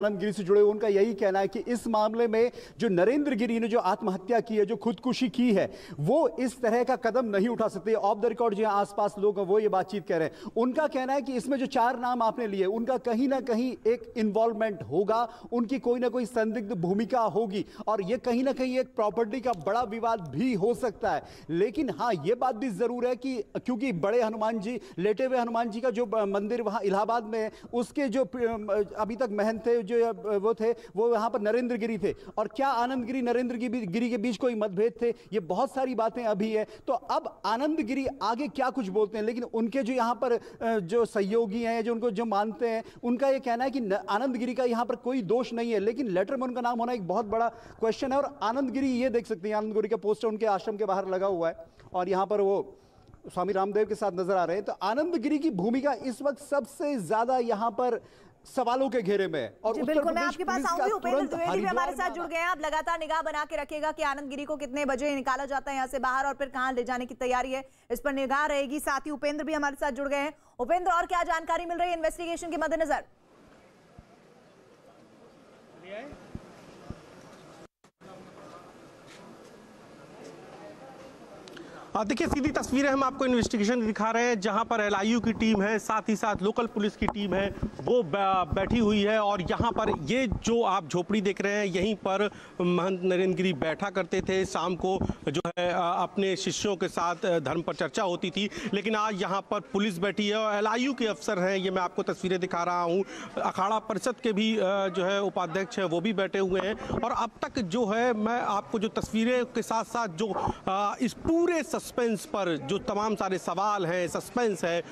गिरी से जुड़े हुए उनका यही कहना है कि इस मामले में जो नरेंद्र गिरी ने जो आत्महत्या की है, जो खुदकुशी की है, वो इस तरह का कदम नहीं उठा सकते। ऑफ़ द रिकॉर्ड जो आसपास लोग हैं, वो ये बातचीत कह रहे हैं। उनका कहना है कि इसमें जो चार नाम आपने लिए, उनका कहीं ना कहीं एक इन्वॉल्वमेंट होगा, उनकी कोई ना कोई संदिग्ध भूमिका होगी और ये कहीं ना कहीं एक प्रॉपर्टी का बड़ा विवाद भी हो सकता है। लेकिन हाँ ये बात भी ज़रूर है कि क्योंकि बड़े हनुमान जी, लेटे हुए हनुमान जी का जो मंदिर वहाँ इलाहाबाद में उसके जो अभी तक महंत थे जो वो थे, वो यहाँ पर नरेंद्र गिरी थे। और क्या आनंद गिरी नरेंद्र गिरी के बीच कोई मतभेद थे? ये बहुत सारी बातें अभी है। तो अब आनंद गिरी आगे क्या कुछ बोलते हैं? लेकिन उनके जो यहाँ पर जो सहयोगी हैं, जो उनको जो मानते हैं, उनका ये कहना है कि आनंद गिरी का यहाँ पर कोई दोष नहीं है। लेकिन लेटर में उनका नाम होना एक बहुत बड़ा क्वेश्चन है। और आनंद गिरी ये देख सकते हैं आनंद गिरी का पोस्टर उनके आश्रम के बाहर लगा हुआ है। और यहाँ पर वो स्वामी रामदेव के साथ नज़र आ रहे हैं। तो आनंद गिरी की भूमिका इस वक्त सबसे ज़्यादा यहाँ पर सवालों के घेरे में। और बिल्कुल मैं आपके पास आऊँगी उपेंद्र द्विवेदी भी हमारे साथ जुड़ गए हैं। आप लगातार निगाह बना के रखेगा कि आनंद गिरी को कितने बजे निकाला जाता है यहाँ से बाहर और फिर कहाँ ले जाने की तैयारी है इस पर निगाह रहेगी। साथ ही उपेंद्र भी हमारे साथ जुड़ गए हैं। उपेंद्र और क्या जानकारी मिल रही है इन्वेस्टिगेशन के मद्देनजर? देखिए, सीधी तस्वीरें हम आपको इन्वेस्टिगेशन दिखा रहे हैं, जहाँ पर एलआईयू की टीम है, साथ ही साथ लोकल पुलिस की टीम है, वो बैठी हुई है और यहाँ पर ये जो आप झोपड़ी देख रहे हैं, यहीं पर महंत नरेंद्र गिरी बैठा करते थे, शाम को जो है अपने शिष्यों के साथ धर्म पर चर्चा होती थी, लेकिन आज यहाँ पर पुलिस बैठी है और एलआईयू के अफसर हैं, ये मैं आपको तस्वीरें दिखा रहा हूँ। अखाड़ा परिषद के भी जो है उपाध्यक्ष है, वो भी बैठे हुए हैं और अब तक जो है, मैं आपको जो तस्वीरें के साथ साथ जो इस पूरे सस्पेंस पर जो तमाम सारे सवाल हैं सस्पेंस है